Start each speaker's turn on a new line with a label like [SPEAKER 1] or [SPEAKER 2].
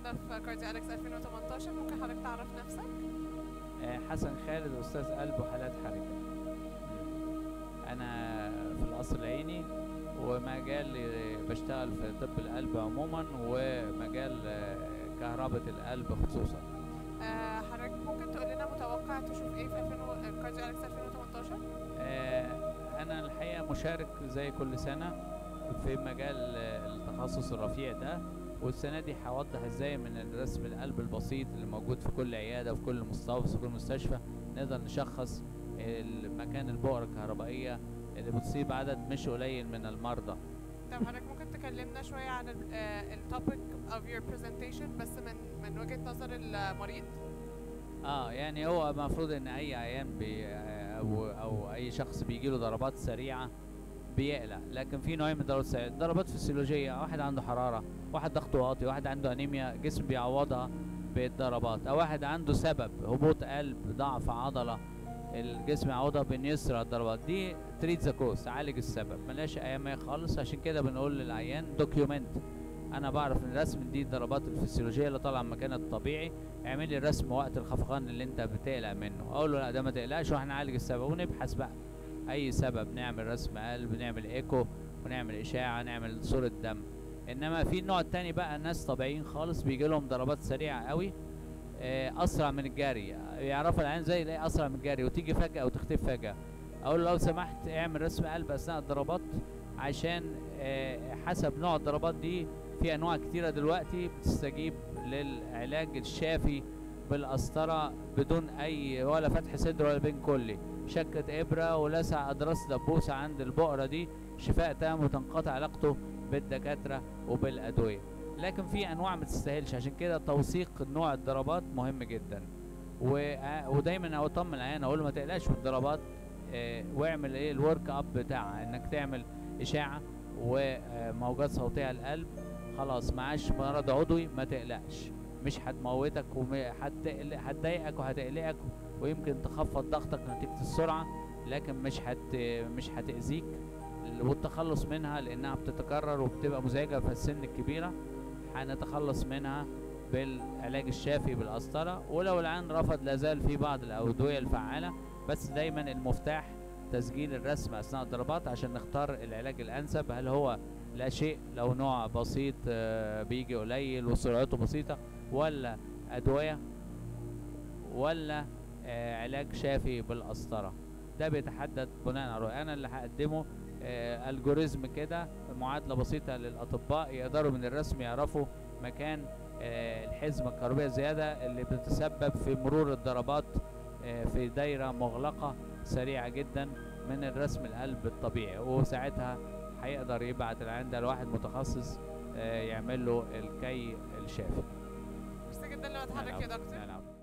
[SPEAKER 1] النهارده في كاردي أليكس 2018 ممكن حضرتك تعرف نفسك؟
[SPEAKER 2] آه، حسن خالد أستاذ قلب وحالات حرجة. أنا في القصر العيني ومجال آه، بشتغل في طب القلب عموما ومجال آه، كهرباء القلب خصوصا.
[SPEAKER 1] آه، حضرتك ممكن تقول لنا متوقع تشوف إيه في 2000 كاردي أليكس 2018
[SPEAKER 2] آه، أنا الحقيقة مشارك زي كل سنة. في مجال آه، التخصص الرفيع ده والسنة دي هوضح إزاي من الرسم القلب البسيط اللي موجود في كل عيادة وفي كل مستوصف وفي كل مستشفى نقدر نشخص مكان البؤره الكهربائية اللي بتصيب عدد مش قليل من المرضى.
[SPEAKER 1] طب حضرتك ممكن تكلمنا شوية عن ال topic of your presentation بس من من وجهة نظر المريض.
[SPEAKER 2] آه يعني هو المفروض إن أي عيان بي أو أو أي شخص بيجي له ضربات سريعة بيقلق لكن في نوعين من الضربات السريعه ضربات فسيولوجيه واحد عنده حرارة واحد ضغطه واطي واحد عنده أنيميا جسم بيعوضها بالضربات أو واحد عنده سبب هبوط قلب ضعف عضلة الجسم يعوضها بإن يسرع الضربات. دي treat the cause عالج السبب. ملهاش أي أهمية خالص. عشان كده بنقول للعيان document أنا بعرف إن الرسم دي الضربات الفسيولوجيه اللي طالعة من مكانها الطبيعي. اعمل لي الرسم وقت الخفقان اللي أنت بتقلق منه. أقول له لأ ده ما تقلقش وإحنا نعالج السبب ونبحث بقى. أي سبب نعمل رسم قلب نعمل إيكو ونعمل إشاعة نعمل صورة دم. إنما في النوع التاني بقى ناس طبيعيين خالص بيجي لهم ضربات سريعة قوي آه، أسرع من الجري. يعرفوا العين زي يلاقي أسرع من الجري وتيجي فجأة وتختفي فجأة. أقول له لو سمحت اعمل رسم قلب أثناء الضربات عشان آه، حسب نوع الضربات دي في أنواع كتيرة دلوقتي بتستجيب للعلاج الشافي بالقسطره بدون أي ولا فتح صدر ولا بين كلي. شكة إبرة ولسع اضراس دبوسه عند البقره دي. شفاء تام وتنقطع علاقته بالدكاترة وبالأدوية. لكن في أنواع ما تستاهلش. عشان كده توثيق نوع الضربات مهم جدا. و... ودايما اطمن العيان أقول له ما تقلقش من الضربات. آه واعمل إيه؟ الورك أب بتاعها. إنك تعمل إشاعة وموجات صوتية على القلب. خلاص معاش مرض عضوي ما تقلقش. مش هتموتك وهتضايقك وهتقلقك ويمكن تخفض ضغطك نتيجة السرعة لكن مش هت مش هتأذيك. والتخلص منها لأنها بتتكرر وبتبقى مزعجة في السن الكبيرة. هنتخلص منها بالعلاج الشافي بالقسطرة ولو العيان رفض لازال في بعض الأدوية الفعالة بس دايما المفتاح تسجيل الرسم أثناء الضربات عشان نختار العلاج الأنسب. هل هو لا شيء؟ لو نوع بسيط بيجي قليل وسرعته بسيطة ولا أدوية ولا علاج شافي بالقسطرة. ده بيتحدد بناء على أنا اللي هقدمه آه الجوريزم كده معادلة بسيطة للأطباء يقدروا من الرسم يعرفوا مكان آه الحزمه الكهربائيه الزياده اللي بتتسبب في مرور الضربات آه في دايرة مغلقة سريعة جدا من الرسم القلب الطبيعي. وساعتها هيقدر يبعت العيان ده لواحد متخصص يعمل له الكي الشافي.
[SPEAKER 1] جدا لوقت حضرتك يا دكتور.